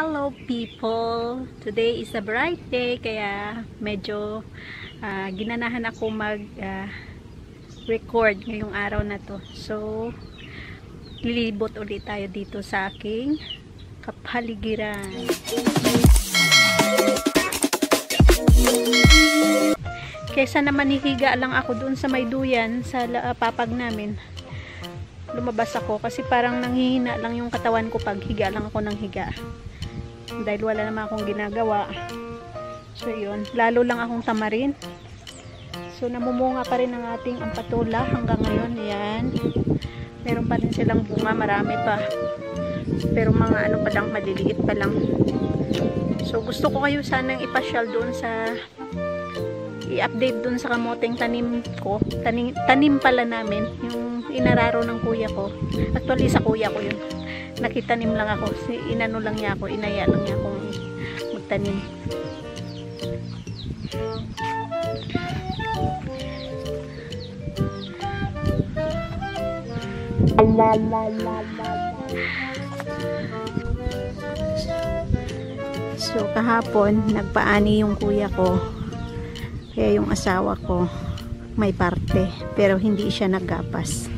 Hello people! Today is a bright day kaya medyo uh, ginanahan ako mag uh, record ngayong araw na to. So, lilibot ulit tayo dito sa aking kapaligiran. Kesa naman hihiga lang ako doon sa may duyan sa uh, papag namin lumabas ako kasi parang nanghihina lang yung katawan ko pag higa lang ako ng higa dahil wala naman akong ginagawa. So yun. Lalo lang akong tamarin. So namumunga pa rin ang ating ampatula hanggang ngayon. Yan. Meron pa rin silang bunga. Marami pa. Pero mga ano pa lang maliliit pa lang. So gusto ko kayo sanang ipasyal doon sa i-update doon sa kamoteng tanim ko. Tanim, tanim pala namin yung inararo ng kuya ko. Actually, sa kuya ko yun. Nakitanim lang ako. Si, inano lang niya ako. Inaya lang niya akong magtanim. So, kahapon, nagpaani yung kuya ko. Kaya yung asawa ko, may parte. Pero hindi siya naggapas.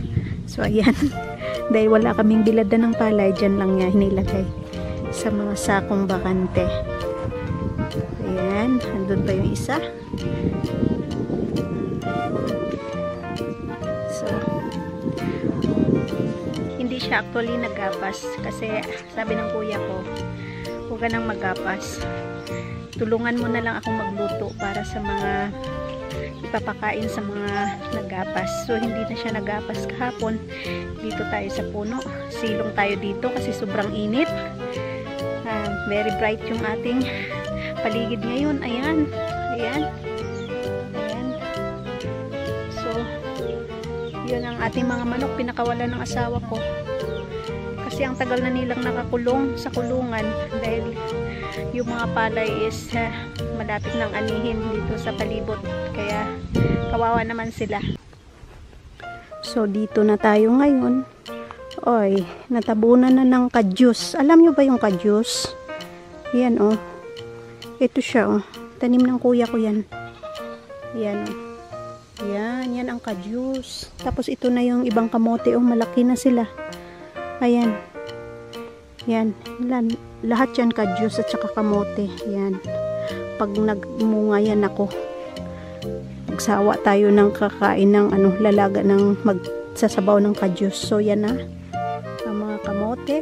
So, ayan. Dahil wala kaming bilada ng palay, dyan lang niya hinilagay sa mga sakong bakante. Ayan. Andun pa yung isa. So, hindi siya actually nagapas kasi sabi ng kuya ko, huwag ka nang magapas. Tulungan mo na lang akong magluto para sa mga ipapakain sa mga nagapas. So, hindi na siya nagapas kahapon. Dito tayo sa puno. Silong tayo dito kasi sobrang init. Uh, very bright yung ating paligid ngayon. Ayan. Ayan. Ayan. So, yun ang ating mga manok. Pinakawala ng asawa ko. Kasi ang tagal na nilang nakakulong sa kulungan dahil yung mga palay is uh, malapit ng anihin dito sa palibot kaya kawawa naman sila so dito na tayo ngayon oy natabunan na ng kadyus alam nyo ba yung kadyus yan oh ito siya oh tanim ng kuya ko yan yan oh yan, yan ang kadyus. Tapos ito na yung ibang kamote. Oh, malaki na sila. Ayan. Yan. Lahat yan kadyus at saka kamote. Yan. Pag nagmunga yan ako magsawa tayo ng kakain ng ano, lalaga ng magsasabaw ng kadyos so yan na. Ang mga kamote.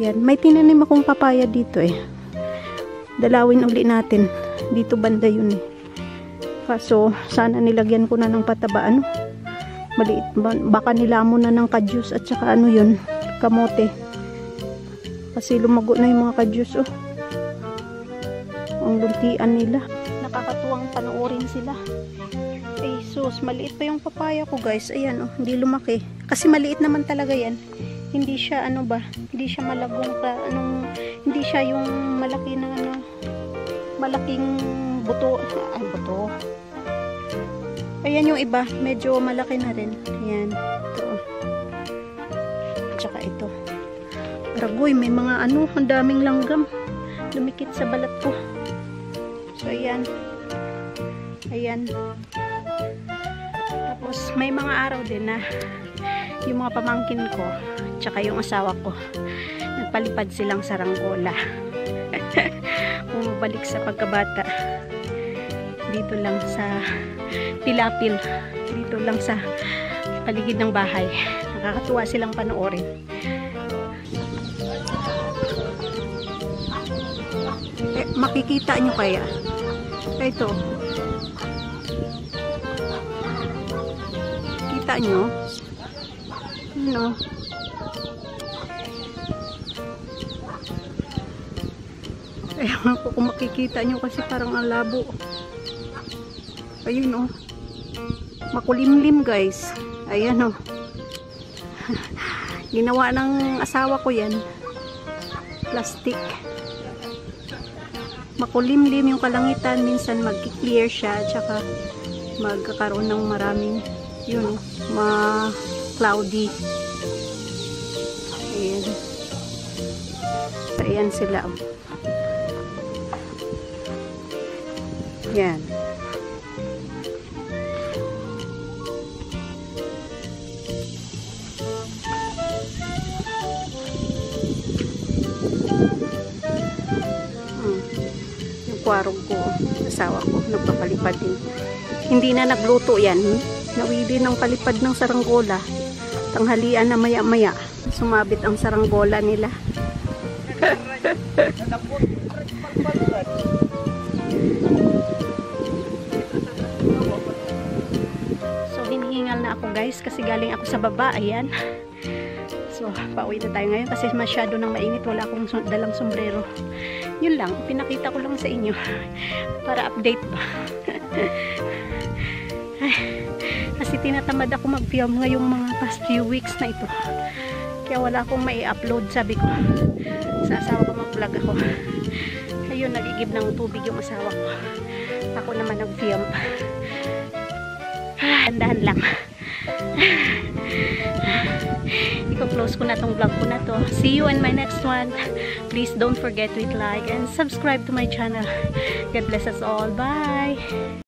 Yan. May tinanim akong papaya dito eh. Dalawin uli natin. Dito banda yun eh. Kaso sana nilagyan ko na ng pataba. Ano? Maliit baka nilamon na ng kadyos at saka ano yun? Kamote kasi lumago na yung mga kadyos oh. Ang luntian nila. Nakakatuwang panoorin sila. Ay sus maliit pa yung papaya ko guys. Ayan oh hindi lumaki. Kasi maliit naman talaga yan. Hindi siya ano ba hindi siya malagong ka anong hindi siya yung malaki na ano malaking buto. Ay buto. Ayan yung iba medyo malaki na rin. Ayan ito tsaka ito Ragoy, may mga ano, ang daming langgam lumikit sa balat ko. So, ayan. Ayan. Tapos, may mga araw din na yung mga pamangkin ko, tsaka yung asawa ko, nagpalipad silang saranggola. Bumabalik sa pagkabata. Dito lang sa Pilapil. Dito lang sa paligid ng bahay. Nakakatuwa silang panoorin. Makikita nyo kaya ito. Kita nyo? Ano? Ewan ko kung makikita nyo kasi parang ang labo. Ayun oh. Makulimlim guys. Ayan oh. Ginawa ng asawa ko yan. Plastic makulimlim yung kalangitan minsan mag-clear siya tsaka magkakaroon ng maraming yun ma cloudy ayan ayan sila. oh. Yan. Hmm. Kwarong ko, asawa ko, nagpapalipad din. Hindi na nagluto yan. Nawili ng palipad ng saranggola. Tanghalian na maya-maya. Sumabit ang saranggola nila. So, hinihingal na ako guys kasi galing ako sa baba. Ayan. So, pauwi na tayo ngayon kasi masyado nang mainit. Wala akong dalang sombrero. Yun lang. Pinakita ko lang sa inyo. Para update ba. Ay, kasi tinatamad ako mag-film ngayong mga past few weeks na ito. Kaya wala akong mai-upload. Sabi ko, sa asawa ko mag-vlog ako. Ayun, nagigib ng tubig yung asawa ko. Ako naman nag-film. Ah, Dahan lang. Iko-close ko na tong vlog ko na to. See you in my next one. Please don't forget to like and subscribe to my channel. God bless us all. Bye!